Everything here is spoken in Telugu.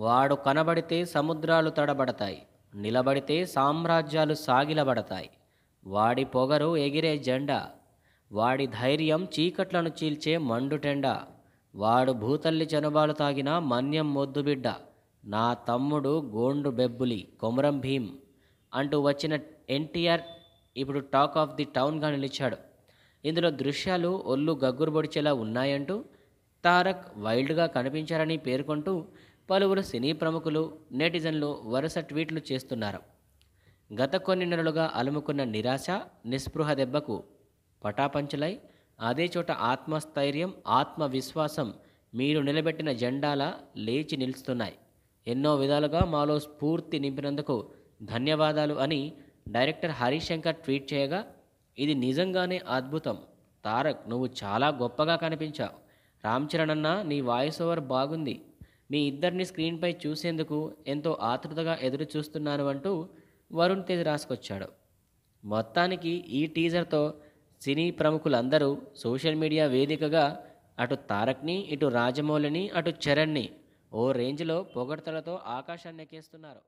వాడు కనబడితే సముద్రాలు తడబడతాయి నిలబడితే సామ్రాజ్యాలు సాగిలబడతాయి. వాడి పొగరు ఎగిరే జెండా వాడి ధైర్యం చీకట్లను చీల్చే మండుటెండ వాడు భూతల్లి జనబాలు తాగిన మన్యం మొద్దుబిడ్డ నా తమ్ముడు గోండు బెబ్బులి కొమరం భీం అంటూ వచ్చిన ఎన్టీఆర్ ఇప్పుడు టాక్ ఆఫ్ ది టౌన్గా నిలిచాడు. ఇందులో దృశ్యాలు ఒళ్ళు గగ్గురుబొడిచేలా ఉన్నాయంటూ తారక్ వైల్డ్గా కనిపించారని పేర్కొంటూ పలువురు సినీ ప్రముఖులు నెటిజన్లు వరుస ట్వీట్లు చేస్తున్నారు. గత కొన్ని నెలలుగా అలుముకున్న నిరాశ నిస్పృహ దెబ్బకు పటాపంచలై అదే చోట ఆత్మస్థైర్యం ఆత్మవిశ్వాసం మీరు నిలబెట్టిన జెండాలా లేచి నిలుస్తున్నాయి. ఎన్నో విధాలుగా మాలో స్ఫూర్తి నింపినందుకు ధన్యవాదాలు అని డైరెక్టర్ హరిశంకర్ ట్వీట్ చేయగా ఇది నిజంగానే అద్భుతం. తారక్ నువ్వు చాలా గొప్పగా కనిపించావు. రామ్ చరణ్ అన్న నీ వాయిస్ ఓవర్ బాగుంది. మీ ఇద్దరిని స్క్రీన్పై చూసేందుకు ఎంతో ఆతృతగా ఎదురు చూస్తున్నాను అంటూ వరుణ్ తేజ్ రాసుకొచ్చాడు. మొత్తానికి ఈ టీజర్తో సినీ ప్రముఖులందరూ సోషల్ మీడియా వేదికగా అటు తారక్ని ఇటు రాజమౌళిని అటు చరణ్ని ఓ రేంజ్లో పొగడ్తలతో ఆకాశాన్ని ఎక్కేస్తున్నారు.